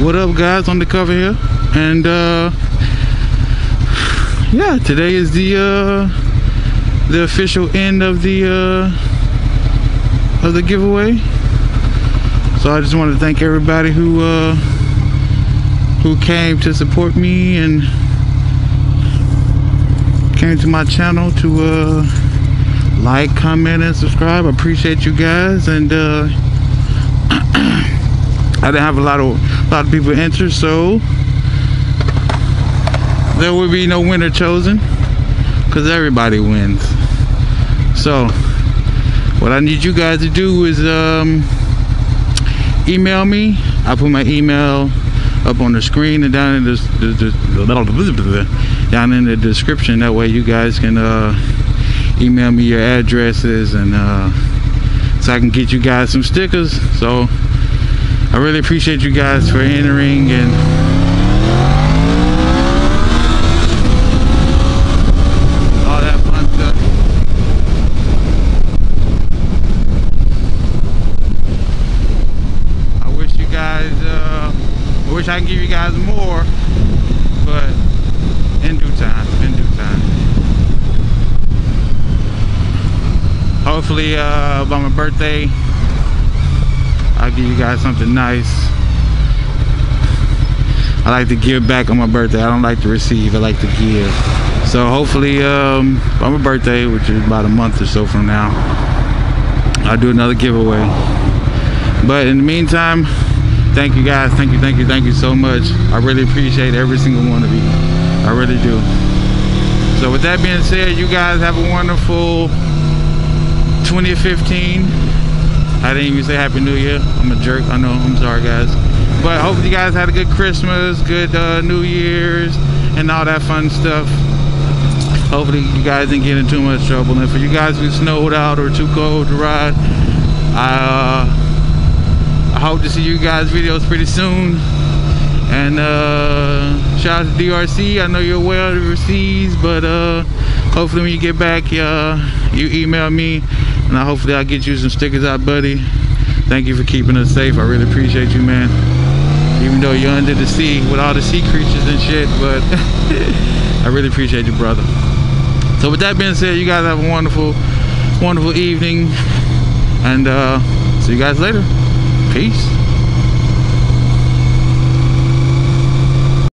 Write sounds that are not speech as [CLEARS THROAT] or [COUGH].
what up guys? Undercover here. And uh yeah today is the uh the official end of the uh of the giveaway. So i just want to thank everybody who uh who came to support me and came to my channel to uh like comment and subscribe. I appreciate you guys. And uh [CLEARS THROAT] I didn't have a lot of a lot of people enter, so there will be no winner chosen because everybody wins. So what I need you guys to do is um, email me. I put my email up on the screen and down in the, down in the description. That way you guys can uh, email me your addresses and uh, so I can get you guys some stickers. So I really appreciate you guys for entering and all that fun stuff. I wish you guys, uh, I wish I could give you guys more, but in due time, in due time. Hopefully, uh, by my birthday, I'll give you guys something nice. I like to give back on my birthday. I don't like to receive. I like to give. So hopefully, um, on my birthday, which is about a month or so from now, I'll do another giveaway. But in the meantime, thank you guys. Thank you, thank you, thank you so much. I really appreciate every single one of you. I really do. So with that being said, you guys have a wonderful 2015. I didn't even say Happy New Year. I'm a jerk. I know. I'm sorry, guys. But hopefully you guys had a good Christmas, good uh, New Year's, and all that fun stuff. Hopefully you guys didn't get in too much trouble. And for you guys who snowed out or too cold to ride, I, uh, I hope to see you guys videos pretty soon. And uh, shout out to DRC. I know you're well overseas, but uh, hopefully when you get back, uh, you email me and I hopefully I'll get you some stickers out, buddy. Thank you for keeping us safe. I really appreciate you, man. Even though you're under the sea with all the sea creatures and shit, but [LAUGHS] I really appreciate you, brother. So with that being said, you guys have a wonderful, wonderful evening, and uh, see you guys later. Peace.